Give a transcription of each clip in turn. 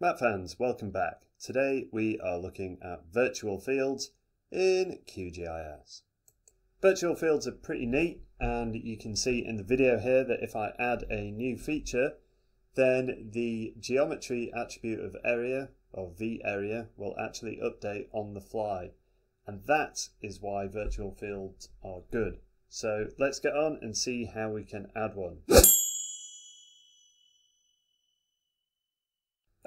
Map fans, welcome back. Today we are looking at virtual fields in QGIS. Virtual fields are pretty neat and you can see in the video here that if I add a new feature then the geometry attribute of area or V area will actually update on the fly and that is why virtual fields are good. So let's get on and see how we can add one.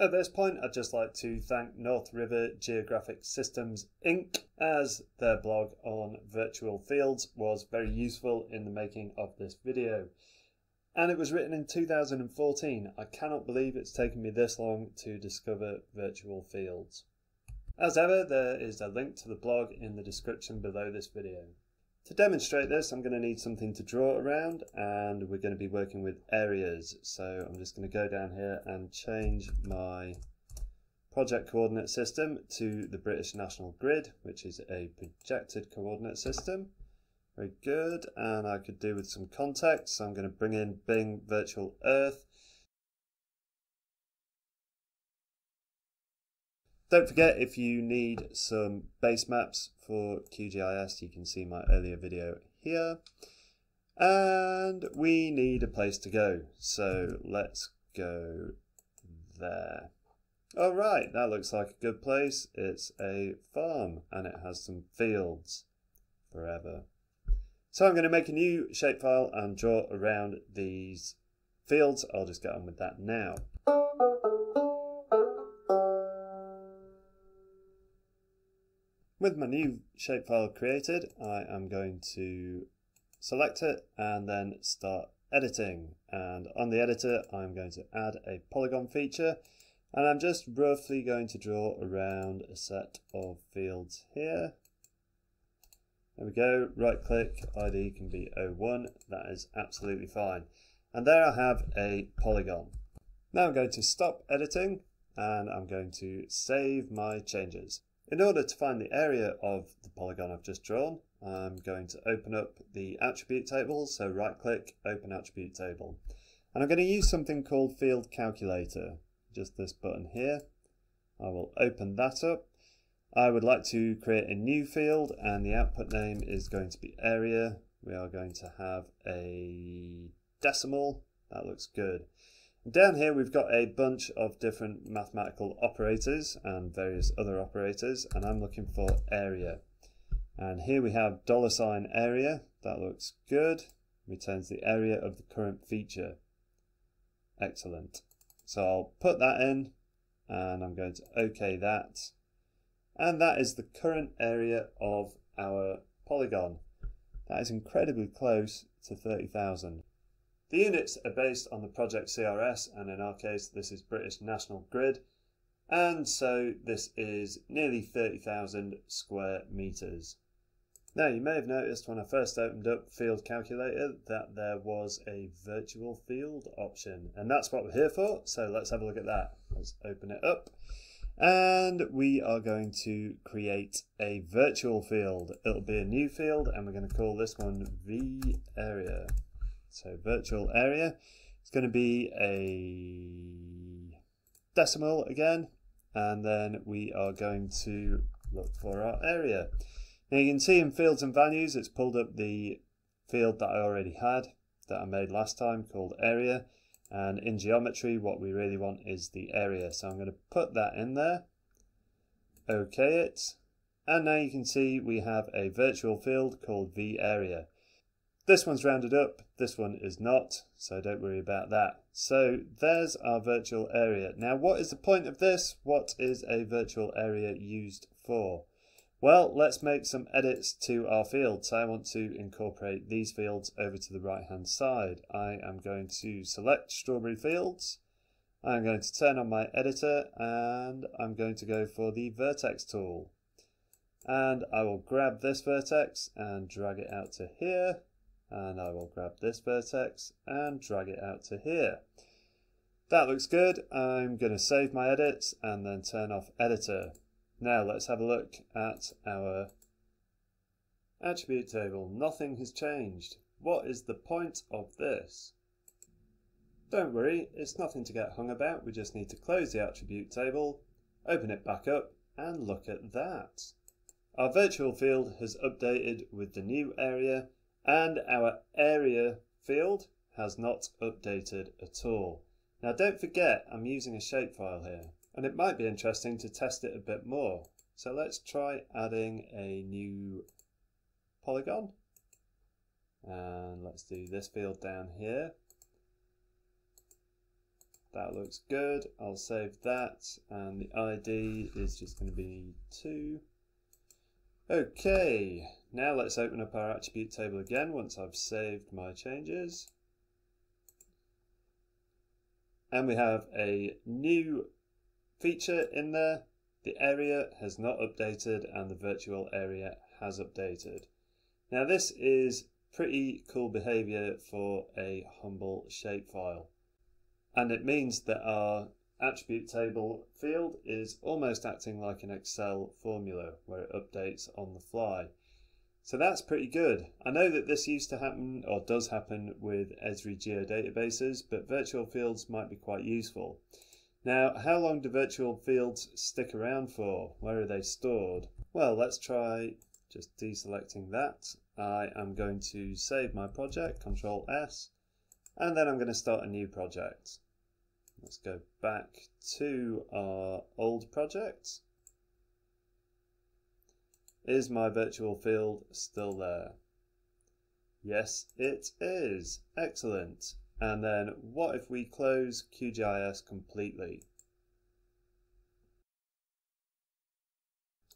At this point, I'd just like to thank North River Geographic Systems Inc. as their blog on virtual fields was very useful in the making of this video. And it was written in 2014. I cannot believe it's taken me this long to discover virtual fields. As ever, there is a link to the blog in the description below this video. To demonstrate this, I'm going to need something to draw around and we're going to be working with areas. So I'm just going to go down here and change my project coordinate system to the British National Grid, which is a projected coordinate system. Very good, and I could do with some context. So I'm going to bring in Bing Virtual Earth Don't forget if you need some base maps for QGIS, you can see my earlier video here. And we need a place to go. So let's go there. All right, that looks like a good place. It's a farm and it has some fields forever. So I'm going to make a new shapefile and draw around these fields. I'll just get on with that now. With my new shapefile created, I am going to select it and then start editing. And on the editor, I'm going to add a polygon feature and I'm just roughly going to draw around a set of fields here. There we go, right click, ID can be 01, that is absolutely fine. And there I have a polygon. Now I'm going to stop editing and I'm going to save my changes. In order to find the area of the polygon I've just drawn, I'm going to open up the attribute table, so right click, open attribute table. And I'm going to use something called field calculator, just this button here. I will open that up. I would like to create a new field and the output name is going to be area. We are going to have a decimal, that looks good. Down here we've got a bunch of different mathematical operators and various other operators and I'm looking for area. And here we have dollar sign area, that looks good, returns the area of the current feature. Excellent. So I'll put that in and I'm going to OK that. And that is the current area of our polygon. That is incredibly close to 30,000. The units are based on the project CRS, and in our case, this is British National Grid. And so this is nearly 30,000 square meters. Now, you may have noticed when I first opened up Field Calculator that there was a virtual field option, and that's what we're here for. So let's have a look at that. Let's open it up. And we are going to create a virtual field. It'll be a new field, and we're going to call this one V area. So virtual area is going to be a decimal again, and then we are going to look for our area. Now you can see in fields and values, it's pulled up the field that I already had that I made last time called area. And in geometry, what we really want is the area. So I'm going to put that in there. OK it. And now you can see we have a virtual field called V area. This one's rounded up, this one is not, so don't worry about that. So there's our virtual area. Now what is the point of this? What is a virtual area used for? Well, let's make some edits to our fields. So I want to incorporate these fields over to the right hand side. I am going to select Strawberry Fields. I'm going to turn on my editor and I'm going to go for the vertex tool. And I will grab this vertex and drag it out to here and I will grab this vertex and drag it out to here. That looks good. I'm going to save my edits and then turn off editor. Now let's have a look at our attribute table. Nothing has changed. What is the point of this? Don't worry, it's nothing to get hung about. We just need to close the attribute table, open it back up, and look at that. Our virtual field has updated with the new area and our area field has not updated at all. Now don't forget I'm using a shapefile here and it might be interesting to test it a bit more. So let's try adding a new polygon and let's do this field down here. That looks good. I'll save that and the ID is just going to be 2. Okay, now let's open up our attribute table again once I've saved my changes. And we have a new feature in there. The area has not updated and the virtual area has updated. Now this is pretty cool behavior for a humble shapefile. And it means that our attribute table field is almost acting like an Excel formula where it updates on the fly. So that's pretty good. I know that this used to happen or does happen with Esri geodatabases, but virtual fields might be quite useful. Now, how long do virtual fields stick around for? Where are they stored? Well, let's try just deselecting that. I am going to save my project, Control S, and then I'm going to start a new project. Let's go back to our old project. Is my virtual field still there? Yes, it is. Excellent. And then what if we close QGIS completely?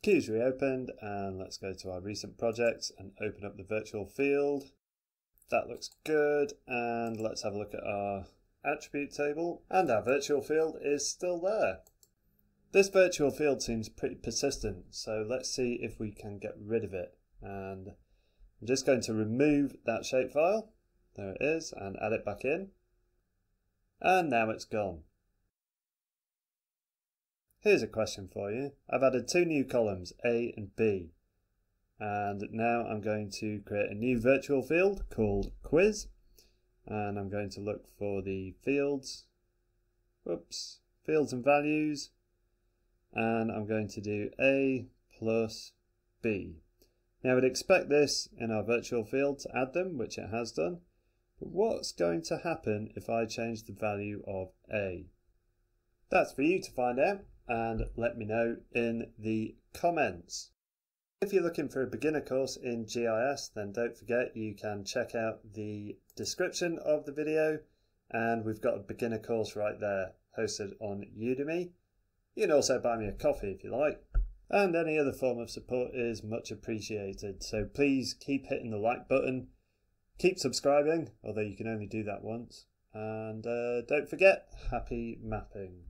Queue's reopened and let's go to our recent projects and open up the virtual field. That looks good and let's have a look at our attribute table and our virtual field is still there. This virtual field seems pretty persistent, so let's see if we can get rid of it. And I'm just going to remove that shapefile. There it is, and add it back in. And now it's gone. Here's a question for you. I've added two new columns, A and B. And now I'm going to create a new virtual field called quiz and I'm going to look for the fields. Whoops. Fields and values. And I'm going to do a plus b. Now we'd expect this in our virtual field to add them which it has done. But what's going to happen if I change the value of a? That's for you to find out and let me know in the comments if you're looking for a beginner course in GIS, then don't forget you can check out the description of the video and we've got a beginner course right there hosted on Udemy. You can also buy me a coffee if you like. And any other form of support is much appreciated. So please keep hitting the like button, keep subscribing, although you can only do that once. And uh, don't forget, happy mapping.